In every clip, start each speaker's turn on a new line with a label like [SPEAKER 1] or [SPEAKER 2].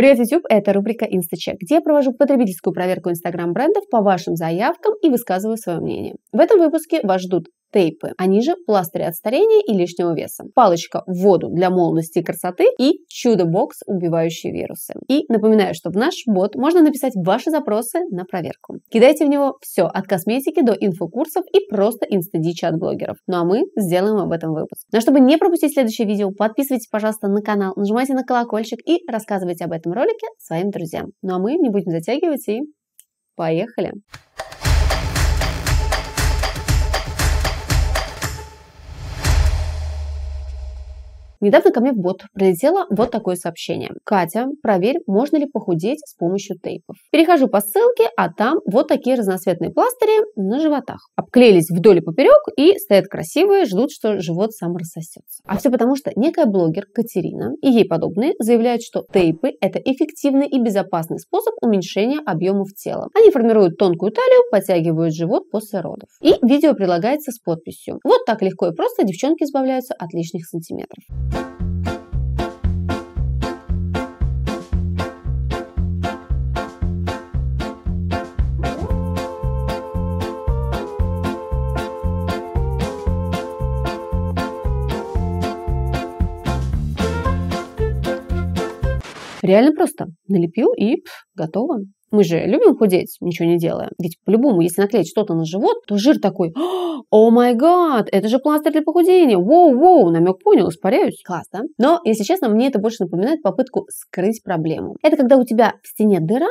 [SPEAKER 1] Привет, YouTube! Это рубрика InstaCheck, где я провожу потребительскую проверку Instagram-брендов по вашим заявкам и высказываю свое мнение. В этом выпуске вас ждут тейпы. Они же пластыри от старения и лишнего веса. Палочка в воду для молодости и красоты и чудо-бокс, убивающий вирусы. И напоминаю, что в наш бот можно написать ваши запросы на проверку. Кидайте в него все, от косметики до инфокурсов и просто инстадичи от блогеров. Ну а мы сделаем об этом выпуск. Но чтобы не пропустить следующее видео, подписывайтесь, пожалуйста, на канал, нажимайте на колокольчик и рассказывайте об этом ролике своим друзьям. Ну а мы не будем затягивать и поехали! Недавно ко мне в бот прилетело вот такое сообщение. Катя, проверь, можно ли похудеть с помощью тейпов. Перехожу по ссылке, а там вот такие разноцветные пластыри на животах. Обклеились вдоль и поперек и стоят красивые, ждут, что живот сам рассосется. А все потому, что некая блогер Катерина и ей подобные заявляют, что тейпы – это эффективный и безопасный способ уменьшения объемов тела. Они формируют тонкую талию, подтягивают живот после родов. И видео прилагается с подписью. Вот так легко и просто девчонки избавляются от лишних сантиметров. Реально просто. Налепил и пф, готово. Мы же любим худеть, ничего не делая. Ведь по-любому, если наклеить что-то на живот, то жир такой, о май гад, это же пластырь для похудения, воу-воу, намек понял, испаряюсь. Класс, да? Но, если честно, мне это больше напоминает попытку скрыть проблему. Это когда у тебя в стене дыра,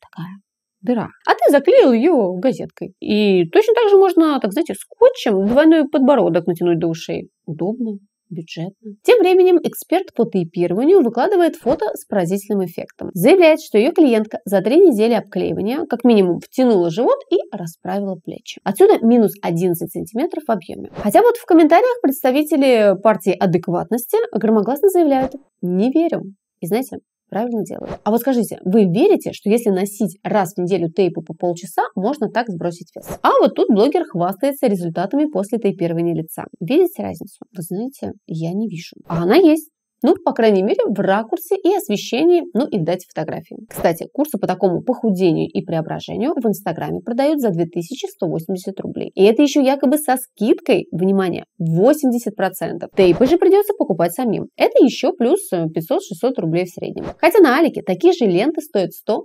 [SPEAKER 1] такая, дыра. А ты заклеил ее газеткой. И точно так же можно, так знаете, скотчем двойной подбородок натянуть до ушей. Удобно бюджетно. Тем временем эксперт по тейпированию выкладывает фото с поразительным эффектом. Заявляет, что ее клиентка за три недели обклеивания как минимум втянула живот и расправила плечи. Отсюда минус 11 сантиметров в объеме. Хотя вот в комментариях представители партии адекватности громогласно заявляют «не верю». И знаете, правильно делают. А вот скажите, вы верите, что если носить раз в неделю тейпы по полчаса, можно так сбросить вес? А вот тут блогер хвастается результатами после тейпирования лица. Видите разницу? Вы знаете, я не вижу. А она есть. Ну, по крайней мере, в ракурсе и освещении, ну и в дате фотографии. Кстати, курсы по такому похудению и преображению в Инстаграме продают за 2180 рублей. И это еще якобы со скидкой, внимание, 80%. Тейпы же придется покупать самим. Это еще плюс 500-600 рублей в среднем. Хотя на Алике такие же ленты стоят 100-200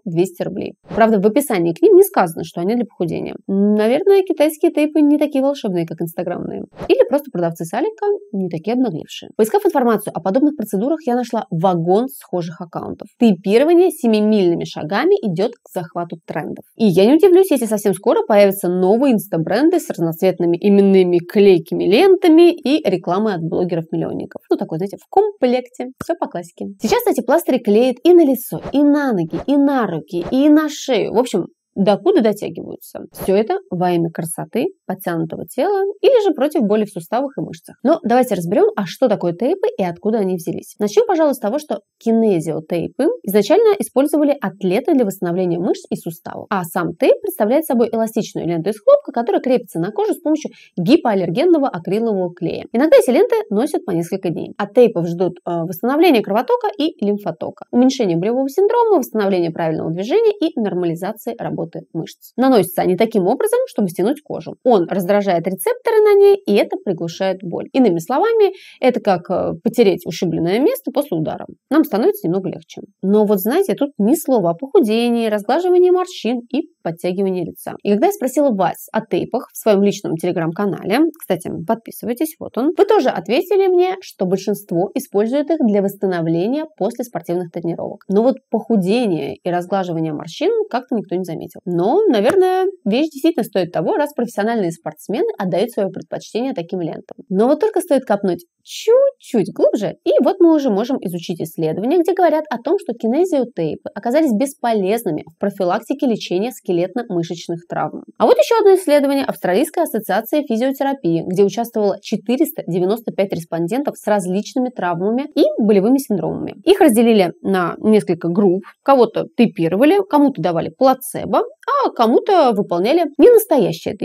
[SPEAKER 1] рублей. Правда, в описании к ним не сказано, что они для похудения. Наверное, китайские тейпы не такие волшебные, как инстаграмные. Или просто продавцы с Алика не такие обнаглевшие. Поискав информацию о подобных процедурах я нашла вагон схожих аккаунтов. Тейпирование семимильными шагами идет к захвату трендов. И я не удивлюсь, если совсем скоро появятся новые инстабренды с разноцветными именными клейкими лентами и рекламой от блогеров-миллионников. Ну, такой, знаете, в комплекте. Все по классике. Сейчас эти пластыри клеят и на лицо, и на ноги, и на руки, и на шею. В общем, докуда дотягиваются. Все это во имя красоты, подтянутого тела или же против боли в суставах и мышцах. Но давайте разберем, а что такое тейпы и откуда они взялись. Начнем, пожалуй, с того, что кинезиотейпы изначально использовали атлеты для восстановления мышц и суставов. А сам тейп представляет собой эластичную ленту из хлопка, которая крепится на кожу с помощью гипоаллергенного акрилового клея. Иногда эти ленты носят по несколько дней. От тейпов ждут э, восстановления кровотока и лимфотока, уменьшение болевого синдрома, восстановление правильного движения и нормализации работы мышц. Наносятся они таким образом, чтобы стянуть кожу. Раздражает рецепторы на ней, и это приглушает боль. Иными словами, это как э, потереть ушибленное место после удара. Нам становится немного легче. Но вот знаете, тут ни слова о похудении, разглаживании морщин и подтягивании лица. И когда я спросила вас о тейпах в своем личном телеграм-канале, кстати, подписывайтесь, вот он, вы тоже ответили мне, что большинство использует их для восстановления после спортивных тренировок. Но вот похудение и разглаживание морщин как-то никто не заметил. Но, наверное, вещь действительно стоит того, раз профессиональные спортсмены отдают свое предпочтение таким лентам. Но вот только стоит копнуть чуть-чуть глубже, и вот мы уже можем изучить исследования, где говорят о том, что кинезиотейпы оказались бесполезными в профилактике лечения скелетно-мышечных травм. А вот еще одно исследование Австралийской ассоциации физиотерапии, где участвовало 495 респондентов с различными травмами и болевыми синдромами. Их разделили на несколько групп, кого-то тейпировали, кому-то давали плацебо, а кому-то выполняли не настоящее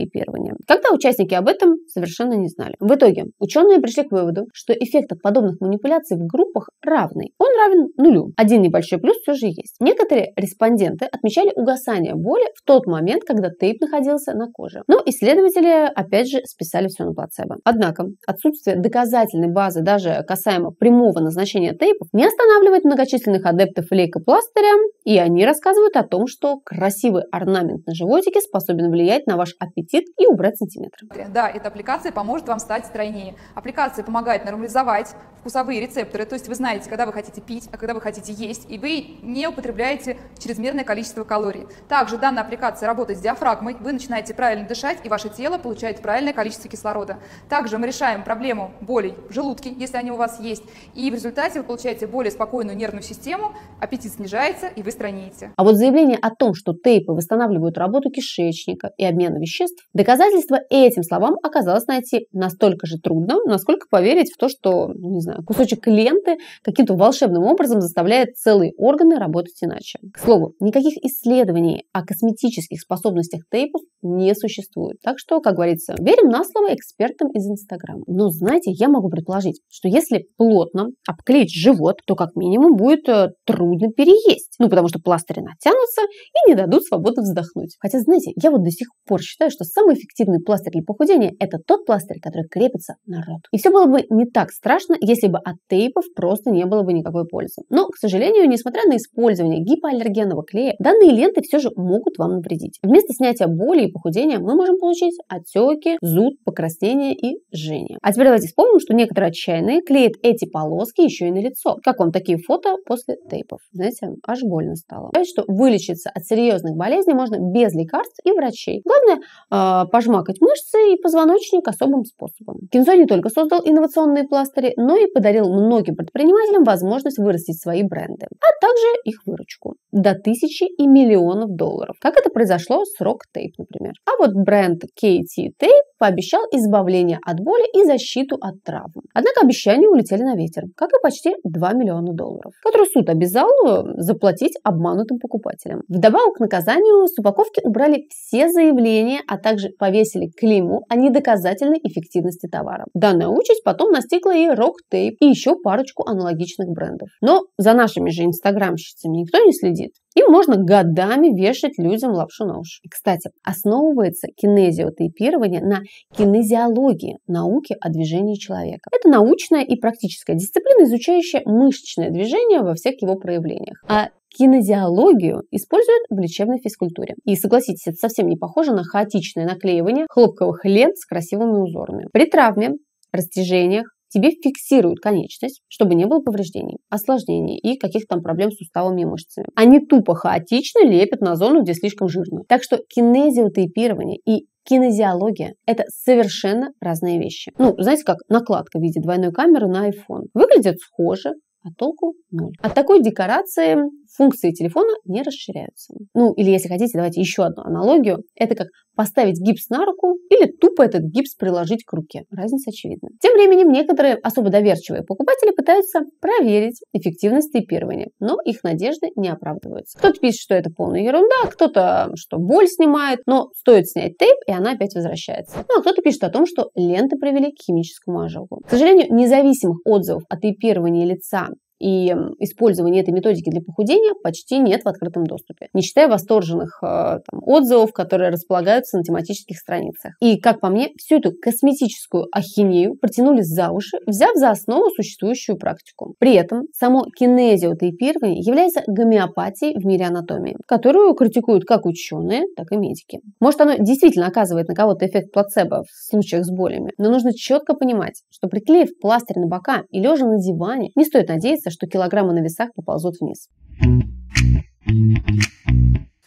[SPEAKER 1] тейпирование, когда участники об этом совершенно не знали. В итоге ученые пришли к выводу, что эффект от подобных манипуляций в группах равный. Он равен нулю. Один небольшой плюс все же есть. Некоторые респонденты отмечали угасание боли в тот момент, когда тейп находился на коже. Но исследователи, опять же, списали все на плацебо. Однако отсутствие доказательной базы даже касаемо прямого назначения тейпов не останавливает многочисленных адептов лейкопластыря, и они рассказывают о том, что красивый орнамент на животике способен влиять на ваш аппетит и убрать сантиметры.
[SPEAKER 2] Да, эта аппликация поможет вам стать стройнее. Аппликация помогает нормализовать вкусовые рецепторы, то есть вы знаете, когда вы хотите пить, а когда вы хотите есть, и вы не употребляете чрезмерное количество калорий. Также данная аппликация работает с диафрагмой, вы начинаете правильно дышать, и ваше тело получает правильное количество кислорода. Также мы решаем проблему болей в желудке, если они у вас есть, и в результате вы получаете более спокойную нервную систему, аппетит снижается, и вы стройнеете.
[SPEAKER 1] А вот заявление о том, что тейпы восстанавливают работу кишечника и обмена веществ, доказательства этим словам оказалось найти настолько же трудно, насколько поверить в то, что, не знаю, кусочек ленты каким-то волшебным образом заставляет целые органы работать иначе. К слову, никаких исследований о косметических способностях тейпов не существует. Так что, как говорится, верим на слово экспертам из Инстаграма. Но знаете, я могу предположить, что если плотно обклеить живот, то как минимум будет э, трудно переесть. Ну, потому что пластыри натянутся и не дадут свободно вздохнуть. Хотя, знаете, я вот до сих пор считаю, что самый эффективный пластырь для похудения – это тот пластырь, который крепится на рот. И все было бы не так страшно, если бы от тейпов просто не было бы никакой пользы. Но, к сожалению, несмотря на использование гипоаллергенного клея, данные ленты все же могут вам навредить. Вместо снятия боли и похудения мы можем получить отеки, зуд, покраснение и жжение. А теперь давайте вспомним, что некоторые отчаянные клеят эти полоски еще и на лицо. Как вам такие фото после тейпов? Знаете, аж больно стало. Говорят, что вылечиться от серьезных болезней можно без лекарств и врачей. Главное э, пожмакать мышцы и позвоночник особым способом. Кинзо не только создал инновационные пластыри, но и подарил многим предпринимателям возможность вырастить свои бренды, а также их выручку до тысячи и миллионов долларов. Как это произошло с Rock Tape, например. А вот бренд KT Tape пообещал избавление от боли и защиту от травм. Однако обещания улетели на ветер, как и почти 2 миллиона долларов, которые суд обязал э, заплатить обманутым покупателям. Вдобавок к наказанию с упаковки убрали все заявления, а также повесили клейму о недоказательной эффективности товара. Данная участь потом настигла и Rock Tape и еще парочку аналогичных брендов. Но за нашими же инстаграмщицами никто не следит. Им можно годами вешать людям лапшу на уши. Кстати, основывается кинезиотейпирование на кинезиологии, науке о движении человека. Это научная и практическая дисциплина, изучающая мышечное движение во всех его проявлениях. А кинезиологию используют в лечебной физкультуре. И согласитесь, это совсем не похоже на хаотичное наклеивание хлопковых лент с красивыми узорами. При травме, растяжениях, тебе фиксируют конечность, чтобы не было повреждений, осложнений и каких-то там проблем с суставами и мышцами. Они тупо хаотично лепят на зону, где слишком жирно. Так что кинезиотейпирование и кинезиология – это совершенно разные вещи. Ну, знаете, как накладка в виде двойной камеры на iPhone. Выглядят схоже, а толку ноль. От такой декорации функции телефона не расширяются. Ну, или если хотите, давайте еще одну аналогию. Это как поставить гипс на руку или тупо этот гипс приложить к руке. Разница очевидна. Тем временем некоторые особо доверчивые покупатели пытаются проверить эффективность тейпирования, но их надежды не оправдываются. Кто-то пишет, что это полная ерунда, кто-то, что боль снимает, но стоит снять тейп, и она опять возвращается. Ну, а кто-то пишет о том, что ленты привели к химическому ожогу. К сожалению, независимых отзывов о тейпировании лица и использование этой методики для похудения почти нет в открытом доступе, не считая восторженных э, там, отзывов, которые располагаются на тематических страницах. И, как по мне, всю эту косметическую ахинею протянули за уши, взяв за основу существующую практику. При этом само кинезиотейпирование является гомеопатией в мире анатомии, которую критикуют как ученые, так и медики. Может, оно действительно оказывает на кого-то эффект плацебо в случаях с болями, но нужно четко понимать, что приклеив пластырь на бока и лежа на диване, не стоит надеяться, что килограммы на весах поползут вниз.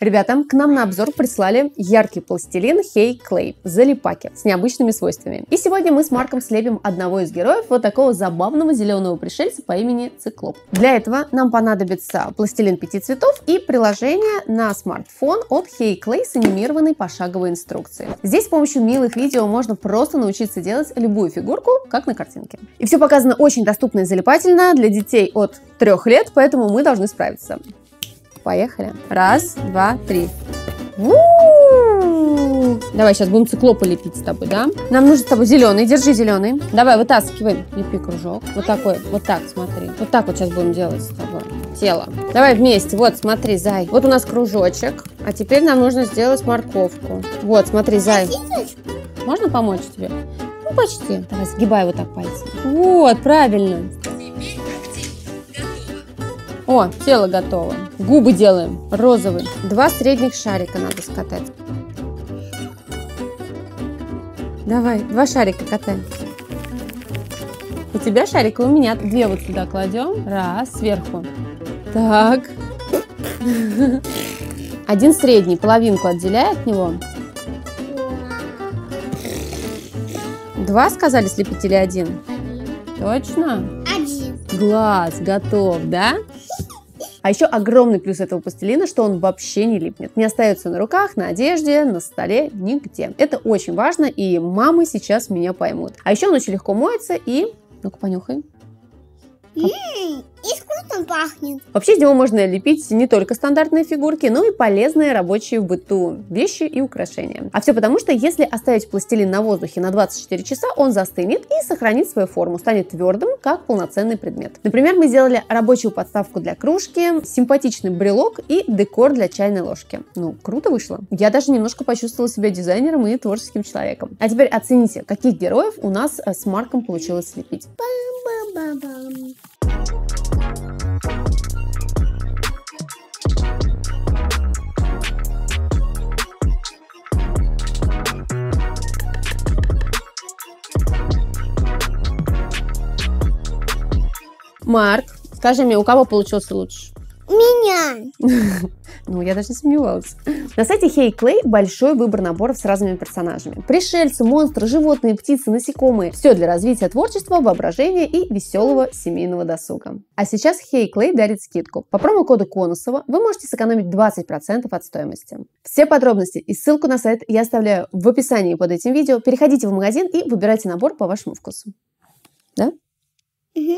[SPEAKER 1] Ребята, к нам на обзор прислали яркий пластилин Hey Clay Залипаки с необычными свойствами. И сегодня мы с Марком слепим одного из героев вот такого забавного зеленого пришельца по имени Циклоп. Для этого нам понадобится пластилин пяти цветов и приложение на смартфон от Hey Clay с анимированной пошаговой инструкцией. Здесь с помощью милых видео можно просто научиться делать любую фигурку, как на картинке. И все показано очень доступно и залипательно для детей от трех лет, поэтому мы должны справиться. Поехали. Раз, два, три. У-у-у! Давай сейчас будем циклопы лепить с тобой, да? Нам нужен с тобой зеленый. Держи зеленый. Давай, вытаскивай. Лепи кружок. Вот такой. Вот так, смотри. Вот так вот сейчас будем делать с тобой. Тело. Давай вместе. Вот, смотри, зай. Вот у нас кружочек. А теперь нам нужно сделать морковку. Вот, смотри, зай. Можно помочь тебе? Ну, почти. Давай, сгибай вот так пальцы. Вот, правильно. О, тело готово. Губы делаем. Розовый. Два средних шарика надо скатать. Давай, два шарика катай. У тебя шарик, и у меня две вот сюда кладем. Раз, сверху. Так. Один средний, половинку отделяй от него. Два сказали слепить или один? Точно?
[SPEAKER 3] Один.
[SPEAKER 1] Глаз готов, да? А еще огромный плюс этого пластилина, что он вообще не липнет. Не остается на руках, на одежде, на столе, нигде. Это очень важно, и мамы сейчас меня поймут. А еще он очень легко моется и... Ну-ка, понюхай.
[SPEAKER 3] М, И вкусно пахнет.
[SPEAKER 1] Вообще из него можно лепить не только стандартные фигурки, но и полезные рабочие в быту вещи и украшения. А все потому, что если оставить пластилин на воздухе на 24 часа, он застынет и сохранит свою форму, станет твердым, как полноценный предмет. Например, мы сделали рабочую подставку для кружки, симпатичный брелок и декор для чайной ложки. Ну, круто вышло. Я даже немножко почувствовала себя дизайнером и творческим человеком. А теперь оцените, каких героев у нас э, с Марком получилось слепить.
[SPEAKER 3] Ба-ба-бам.
[SPEAKER 1] Марк, скажи мне, у кого получился лучше?
[SPEAKER 3] Меня.
[SPEAKER 1] Ну, я даже не сомневалась. На сайте Hey Clay большой выбор наборов с разными персонажами. Пришельцы, монстры, животные, птицы, насекомые. Все для развития творчества, воображения и веселого семейного досуга. А сейчас Hey Clay дарит скидку. По промокоду Конусова вы можете сэкономить 20% от стоимости. Все подробности и ссылку на сайт я оставляю в описании под этим видео. Переходите в магазин и выбирайте набор по вашему вкусу. Да?
[SPEAKER 3] Мгм.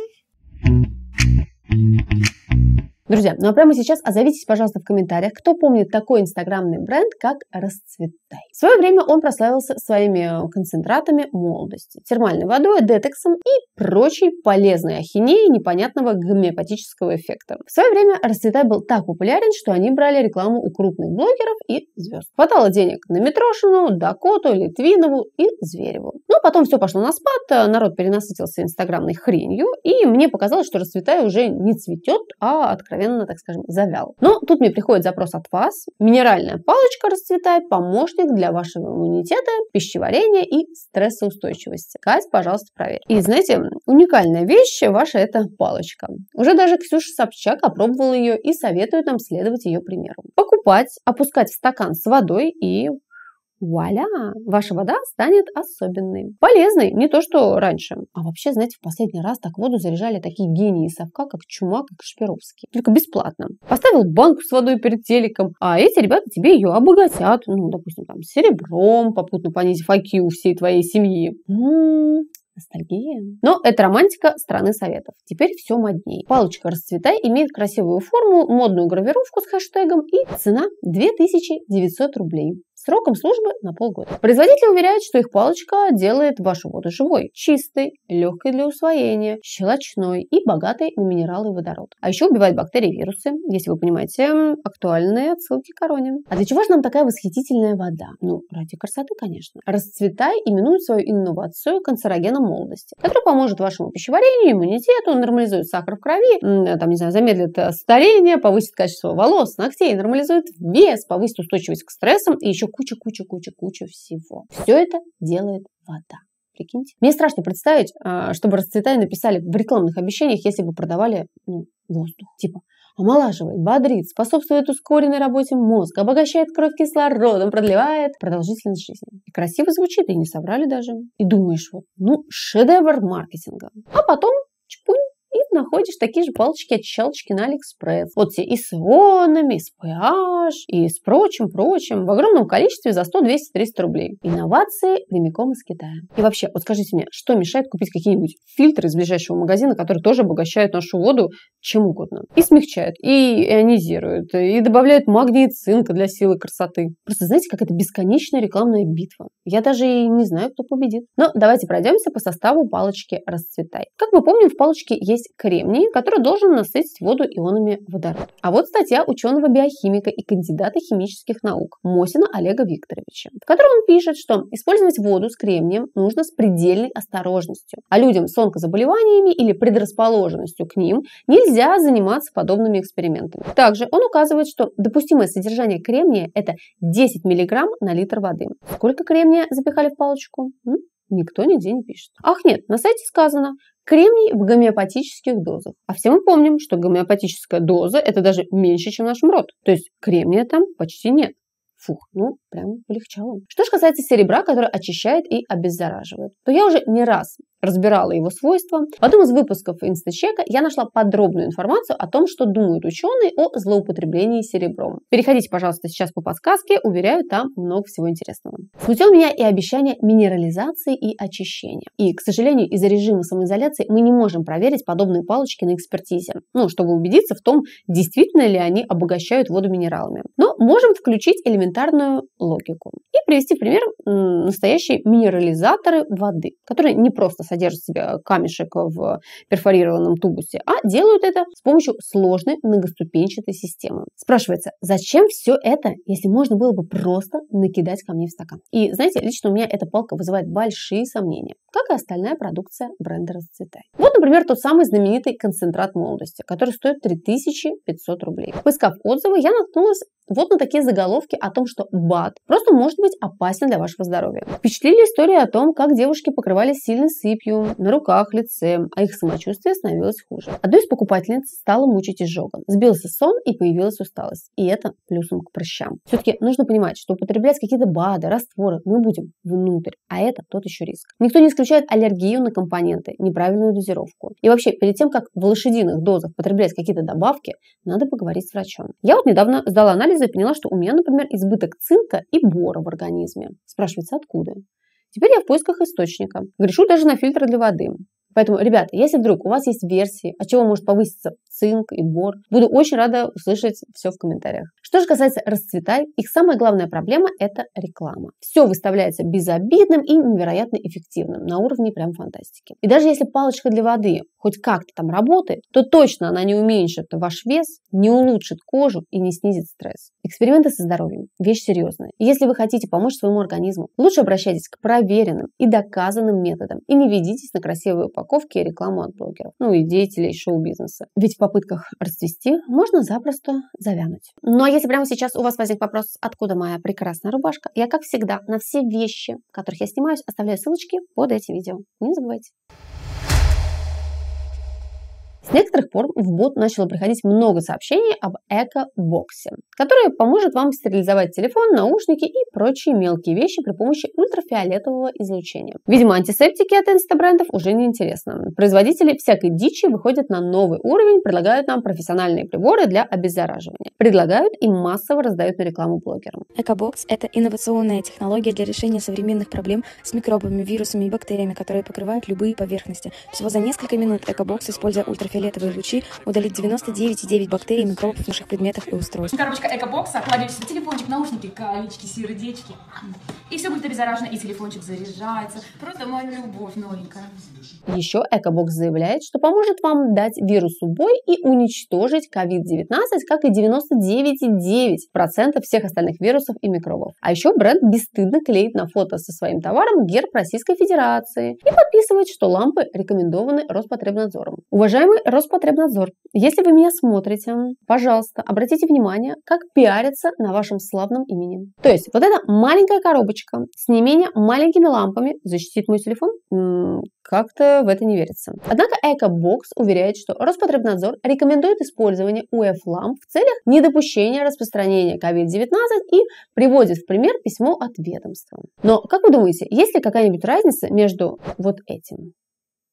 [SPEAKER 1] Друзья, ну а прямо сейчас озовитесь, пожалуйста, в комментариях, кто помнит такой инстаграмный бренд, как Расцветай. В свое время он прославился своими концентратами молодости, термальной водой, детексом и прочей полезной ахинеей непонятного гомеопатического эффекта. В свое время Расцветай был так популярен, что они брали рекламу у крупных блогеров и звезд. Хватало денег на Митрошину, Дакоту, Литвинову и Звереву. Но потом все пошло на спад, народ перенасытился инстаграмной хренью, и мне показалось, что Расцветай уже не цветет, а откровенно, так скажем, завял. Но тут мне приходит запрос от вас. Минеральная палочка Расцветай – помощник для вашего иммунитета, пищеварения и стрессоустойчивости. Кать, пожалуйста, проверь. И знаете, уникальная вещь ваша – это палочка. Уже даже Ксюша Собчак опробовала ее и советует нам следовать ее примеру. Покупать, опускать в стакан с водой и Вуаля! Ваша вода станет особенной. Полезной, не то что раньше. А вообще, знаете, в последний раз так воду заряжали такие гении совка, как Чумак и Кашпировский. Только бесплатно. Поставил банку с водой перед телеком, а эти ребята тебе ее обогатят. Ну, допустим, там, серебром, попутно понизив IQ всей твоей семьи. М-м, Ностальгия. Но это романтика страны советов. Теперь все моднее. Палочка «Расцветай» имеет красивую форму, модную гравировку с хэштегом и цена 2900 рублей. Сроком службы на полгода. Производитель уверяет, что их палочка делает вашу воду живой, чистой, легкой для усвоения, щелочной и богатой на минералы и водород. А еще убивает бактерии и вирусы, если вы понимаете актуальные отсылки к короне. А для чего же нам такая восхитительная вода? Ну, ради красоты, конечно. Расцветай именует свою инновацию канцерогеном молодости, который поможет вашему пищеварению, иммунитету, нормализует сахар в крови, там, не знаю, замедлит э, старение, повысит качество волос, ногтей, нормализует вес, повысит устойчивость к стрессам и еще куча-куча-куча-куча всего. Все это делает вода. Прикиньте. Мне страшно представить, а, чтобы расцветай написали в рекламных обещаниях, если бы продавали ну, воздух. Типа, омолаживает, бодрит, способствует ускоренной работе мозга, обогащает кровь кислородом, продлевает продолжительность жизни. И красиво звучит, и не соврали даже. И думаешь, вот, ну, шедевр маркетинга. А потом, чпунь, находишь такие же палочки-очищалочки на Алиэкспресс. Вот все и с ионами, и с pH, и с прочим-прочим. В огромном количестве за 100, 200, 300 рублей. Инновации прямиком из Китая. И вообще, вот скажите мне, что мешает купить какие-нибудь фильтры из ближайшего магазина, которые тоже обогащают нашу воду чем угодно. И смягчают, и ионизируют, и добавляют магний и цинка для силы красоты. Просто знаете, как это бесконечная рекламная битва. Я даже и не знаю, кто победит. Но давайте пройдемся по составу палочки «Расцветай». Как мы помним, в палочке есть кремний, который должен насытить воду ионами водорода. А вот статья ученого-биохимика и кандидата химических наук Мосина Олега Викторовича, в которой он пишет, что использовать воду с кремнием нужно с предельной осторожностью, а людям с онкозаболеваниями или предрасположенностью к ним нельзя заниматься подобными экспериментами. Также он указывает, что допустимое содержание кремния – это 10 мг на литр воды. Сколько кремния запихали в палочку? М? Никто нигде не пишет. Ах нет, на сайте сказано, Кремний в гомеопатических дозах. А все мы помним, что гомеопатическая доза это даже меньше, чем наш МРОД. То есть кремния там почти нет. Фух, ну, прям полегчало. Что же касается серебра, который очищает и обеззараживает, то я уже не раз разбирала его свойства. В одном из выпусков инстачека я нашла подробную информацию о том, что думают ученые о злоупотреблении серебром. Переходите, пожалуйста, сейчас по подсказке, уверяю, там много всего интересного. Смутило меня и обещание минерализации и очищения. И, к сожалению, из-за режима самоизоляции мы не можем проверить подобные палочки на экспертизе, ну, чтобы убедиться в том, действительно ли они обогащают воду минералами. Но можем включить элементарную логику и привести пример настоящие минерализаторы воды, которые не просто содержат в себе камешек в перфорированном тубусе, а делают это с помощью сложной многоступенчатой системы. Спрашивается, зачем все это, если можно было бы просто накидать камней в стакан? И знаете, лично у меня эта палка вызывает большие сомнения, как и остальная продукция бренда «Расцветай». Вот, например, тот самый знаменитый концентрат молодости, который стоит 3500 рублей. Поискав отзывы, я наткнулась вот на такие заголовки о том, что БАД просто может быть опасен для вашего здоровья. Впечатлили истории о том, как девушки покрывались сильной сыпью на руках, лице, а их самочувствие становилось хуже. Одну из покупательниц стала мучить изжогом. Сбился сон и появилась усталость. И это плюсом к прыщам. Все-таки нужно понимать, что употреблять какие-то БАДы, растворы мы будем внутрь, а это тот еще риск. Никто не исключает аллергию на компоненты, неправильную дозировку. И вообще, перед тем, как в лошадиных дозах потреблять какие-то добавки, надо поговорить с врачом. Я вот недавно сдала анализ анализа и поняла, что у меня, например, избыток цинка и бора в организме. Спрашивается, откуда? Теперь я в поисках источника. Грешу даже на фильтры для воды. Поэтому, ребята, если вдруг у вас есть версии, от чего может повыситься цинк и бор, буду очень рада услышать все в комментариях. Что же касается расцветай, их самая главная проблема – это реклама. Все выставляется безобидным и невероятно эффективным, на уровне прям фантастики. И даже если палочка для воды хоть как-то там работает, то точно она не уменьшит ваш вес, не улучшит кожу и не снизит стресс. Эксперименты со здоровьем – вещь серьезная. И если вы хотите помочь своему организму, лучше обращайтесь к проверенным и доказанным методам и не ведитесь на красивые упаковки и рекламу от блогеров, ну и деятелей шоу-бизнеса. Ведь в попытках расцвести можно запросто завянуть. Ну а если прямо сейчас у вас возник вопрос, откуда моя прекрасная рубашка, я, как всегда, на все вещи, в которых я снимаюсь, оставляю ссылочки под этим видео. Не забывайте. С некоторых пор в бот начало приходить много сообщений об эко-боксе, который поможет вам стерилизовать телефон, наушники и прочие мелкие вещи при помощи ультрафиолетового излучения. Видимо, антисептики от инстабрендов уже не интересно. Производители всякой дичи выходят на новый уровень, предлагают нам профессиональные приборы для обеззараживания. Предлагают и массово раздают на рекламу блогерам.
[SPEAKER 4] Экобокс – это инновационная технология для решения современных проблем с микробами, вирусами и бактериями, которые покрывают любые поверхности. Всего за несколько минут Экобокс, используя ультрафиолетовый ультрафиолетовые лучи удалить 99,9 бактерий и микробов в наших предметах и устройствах.
[SPEAKER 5] Коробочка экобокса, кладете сюда телефончик, наушники, калечки, сердечки. И все будет обеззаражено, и телефончик заряжается. Просто моя любовь новенькая.
[SPEAKER 1] Еще Экобокс заявляет, что поможет вам дать вирусу бой и уничтожить COVID-19, как и 99,9% всех остальных вирусов и микробов. А еще бренд бесстыдно клеит на фото со своим товаром герб Российской Федерации и подписывает, что лампы рекомендованы Роспотребнадзором. Уважаемый Роспотребнадзор, если вы меня смотрите, пожалуйста, обратите внимание, как пиарится на вашем славном имени. То есть вот эта маленькая коробочка с не менее маленькими лампами защитит мой телефон? Как-то в это не верится. Однако EcoBox уверяет, что Роспотребнадзор рекомендует использование УФ-ламп в целях недопущения распространения COVID-19 и приводит в пример письмо от ведомства. Но как вы думаете, есть ли какая-нибудь разница между вот этим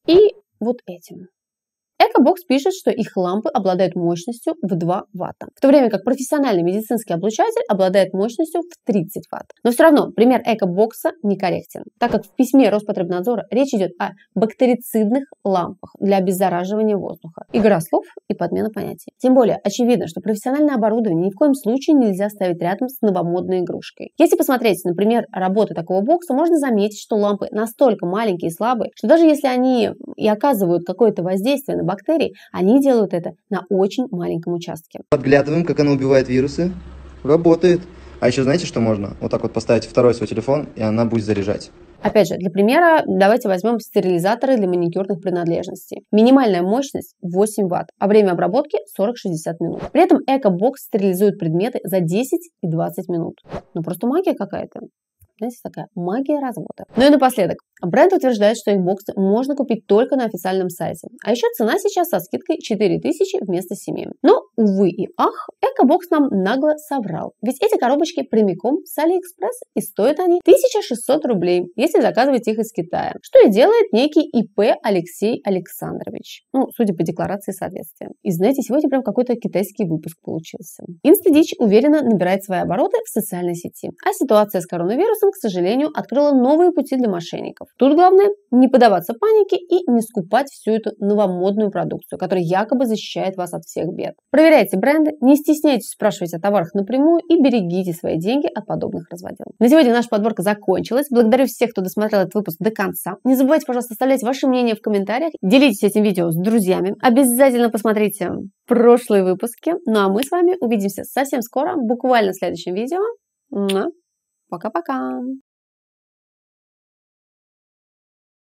[SPEAKER 1] и вот этим? EcoBox пишет, что их лампы обладают мощностью в 2 ватта, в то время как профессиональный медицинский облучатель обладает мощностью в 30 ватт. Но все равно пример EcoBox некорректен, так как в письме Роспотребнадзора речь идет о бактерицидных лампах для обеззараживания воздуха. Игра слов и подмена понятий. Тем более, очевидно, что профессиональное оборудование ни в коем случае нельзя ставить рядом с новомодной игрушкой. Если посмотреть, например, работу такого бокса, можно заметить, что лампы настолько маленькие и слабые, что даже если они и оказывают какое-то воздействие на бактерии, они делают это на очень маленьком участке.
[SPEAKER 6] Подглядываем, как она убивает вирусы. Работает. А еще знаете, что можно? Вот так вот поставить второй свой телефон, и она будет заряжать.
[SPEAKER 1] Опять же, для примера давайте возьмем стерилизаторы для маникюрных принадлежностей. Минимальная мощность 8 Вт, а время обработки 40-60 минут. При этом EcoBox стерилизует предметы за 10 и 20 минут. Ну просто магия какая-то. Знаете, такая магия развода. Ну и напоследок. Бренд утверждает, что их боксы можно купить только на официальном сайте. А еще цена сейчас со скидкой 4000 вместо 7. Но, увы и ах, EcoBox нам нагло соврал. Ведь эти коробочки прямиком с Алиэкспресс и стоят они 1600 рублей, если заказывать их из Китая. Что и делает некий ИП Алексей Александрович. Ну, судя по декларации соответствия. И знаете, сегодня прям какой-то китайский выпуск получился. Инстадич уверенно набирает свои обороты в социальной сети. А ситуация с коронавирусом, к сожалению, открыла новые пути для мошенников. Тут главное не поддаваться панике и не скупать всю эту новомодную продукцию, которая якобы защищает вас от всех бед. Проверяйте бренды, не стесняйтесь спрашивать о товарах напрямую и берегите свои деньги от подобных разводил. На сегодня наша подборка закончилась. Благодарю всех, кто досмотрел этот выпуск до конца. Не забывайте, пожалуйста, оставлять ваше мнение в комментариях. Делитесь этим видео с друзьями. Обязательно посмотрите прошлые выпуски. Ну а мы с вами увидимся совсем скоро, буквально в следующем видео. Пока-пока!